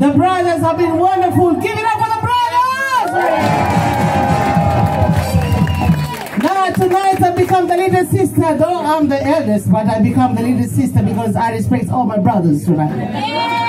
The brothers have been wonderful. Give it up for the brothers! Now tonight I become the little sister, though I'm the eldest, but I become the little sister because I respect all my brothers tonight.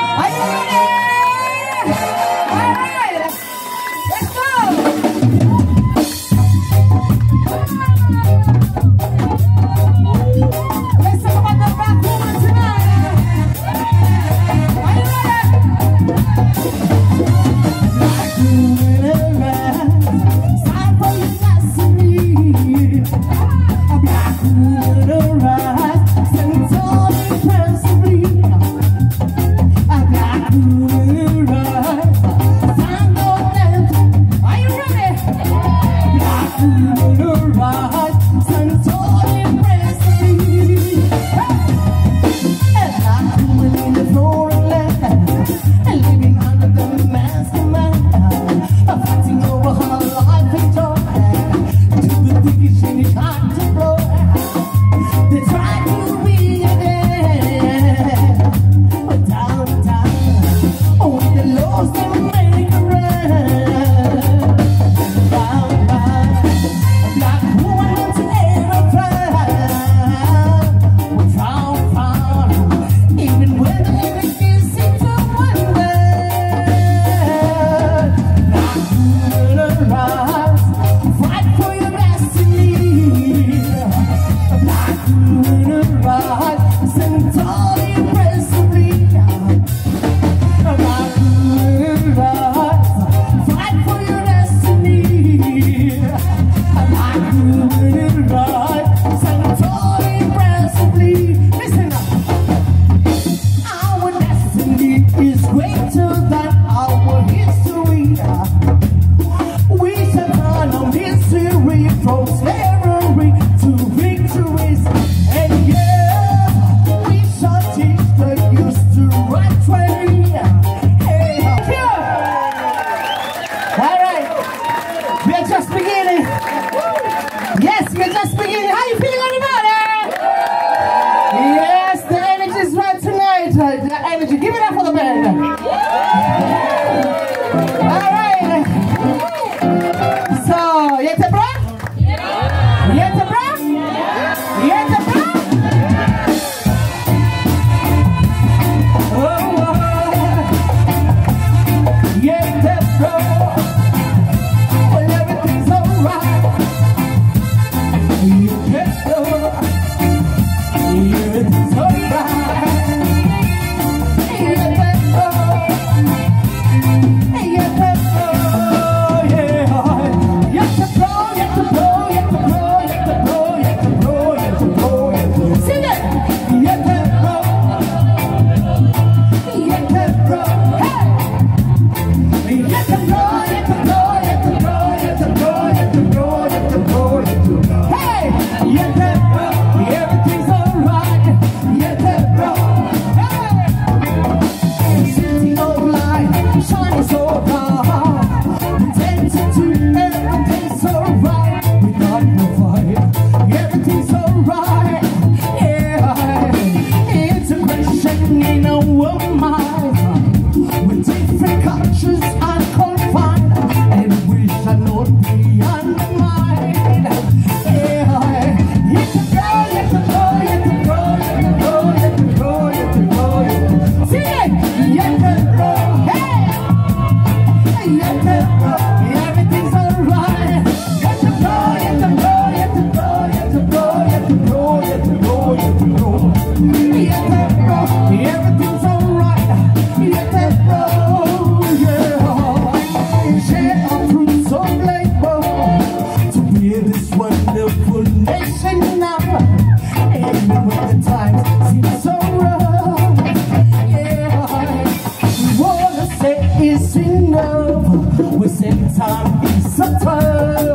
fire.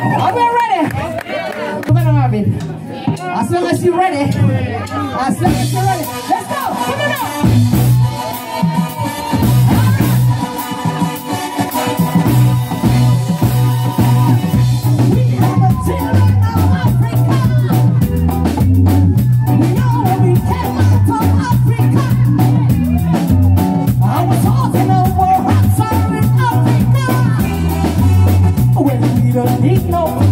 Are we ready? Come on, Marvin. As long as you're ready. As long as you're ready. no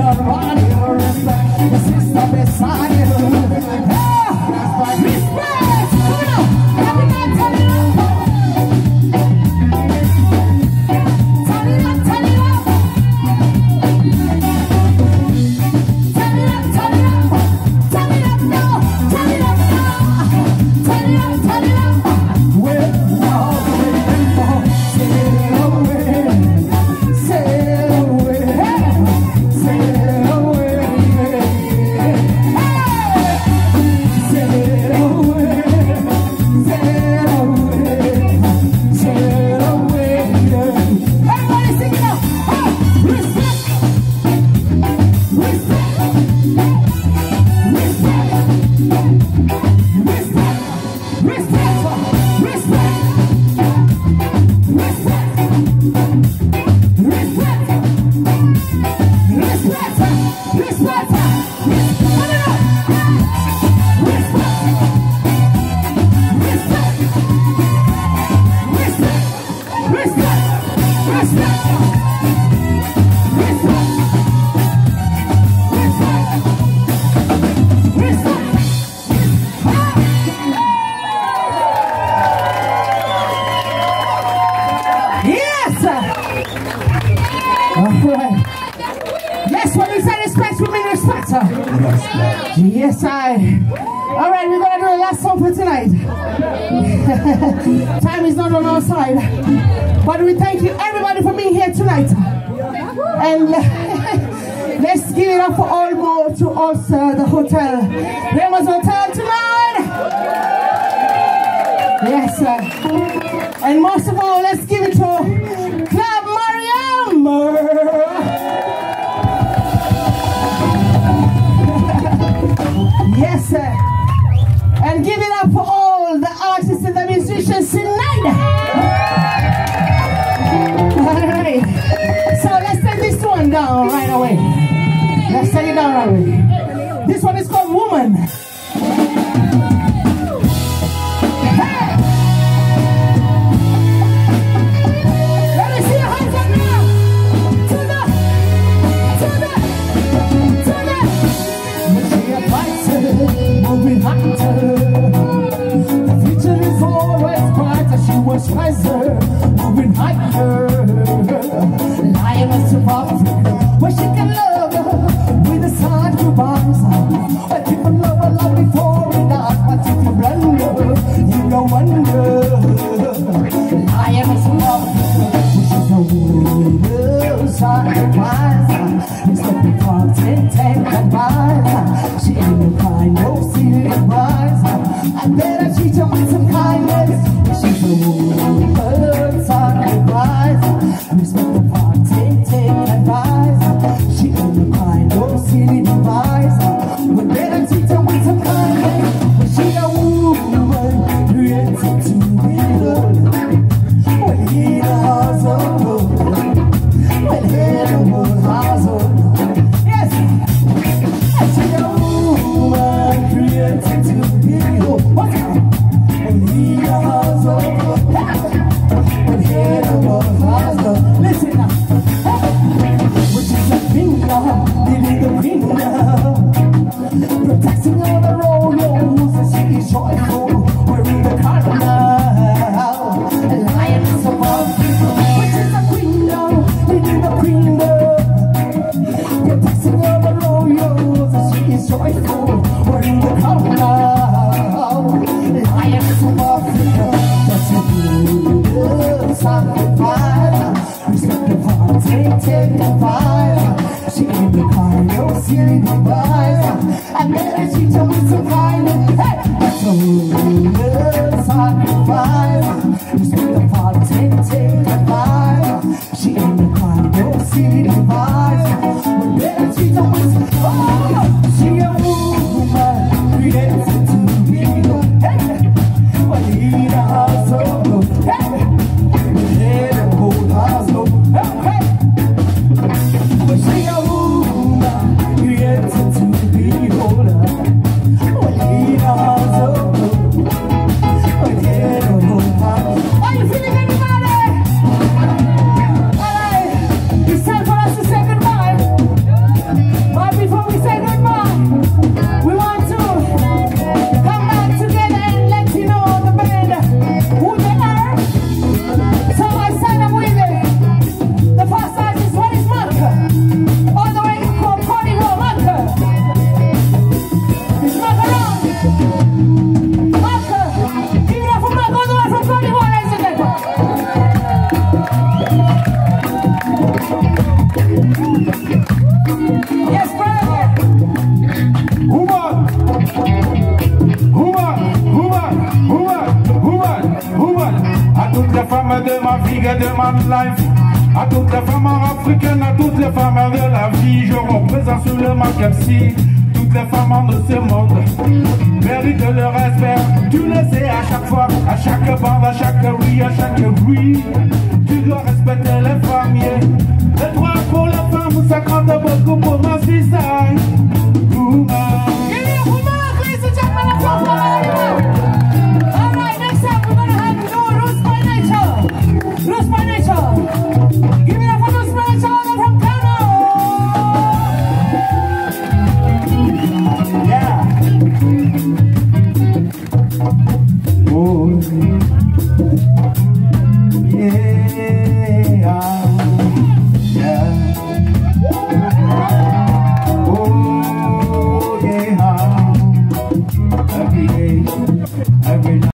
Olha, olha, olha, the olha, olha, olha, Yes, I. All right, we're going to do the last song for tonight. Time is not on our side. But we thank you, everybody, for being here tonight. And let's give it up for all more to us, uh, the hotel. Ramos Hotel tonight. Yes, sir. And most of all, let's give it to This one is called Woman. rise. I better de ma vie et de ma life. À toutes les femmes africaines, à toutes les femmes de la vie, je représente sur le Mackenzie toutes les femmes de ce monde méritent le respect. Tu le sais à chaque fois, à chaque bande, à chaque rue, à chaque bruit. Tu dois respecter les femmes. Les droits pour les femmes, ça compte beaucoup pour ma fille,